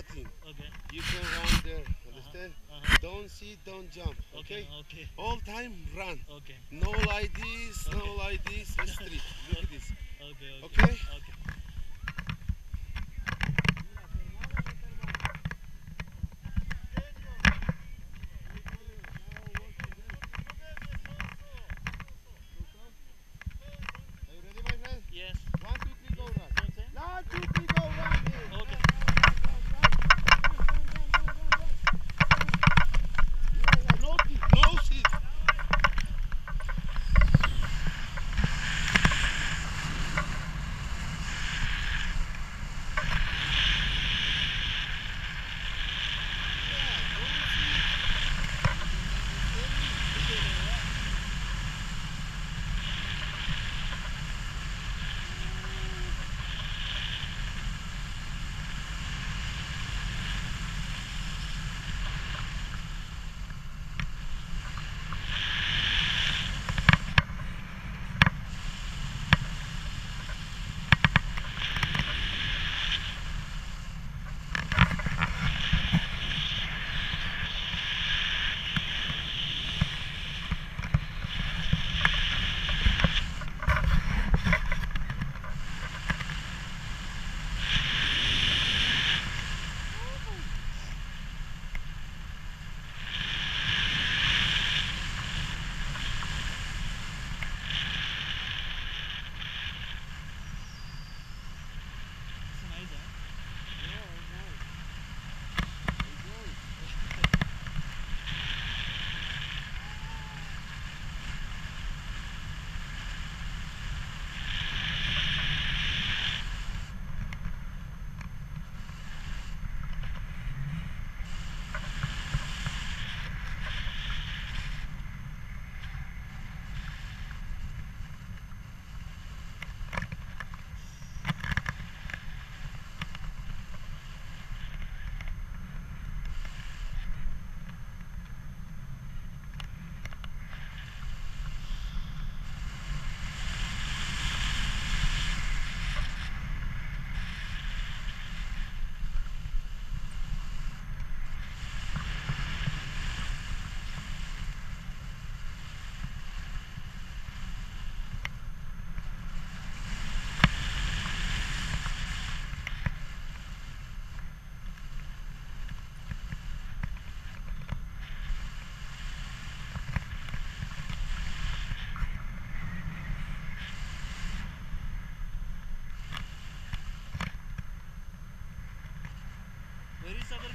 nothing. Okay. You can run there. Understand? Uh -huh. Uh -huh. Don't see. don't jump. Okay? okay? All time run. Okay. No like this, okay. no like this. Let's street. Look at this. Okay. Okay. okay. okay.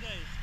Guys?